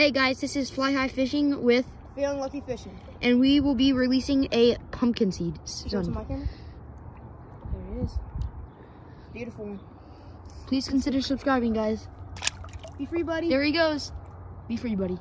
Hey guys, this is Fly High Fishing with, Feeling lucky fishing. and we will be releasing a pumpkin seed. There it is. Beautiful one. Please consider subscribing, guys. Be free, buddy. There he goes. Be free, buddy.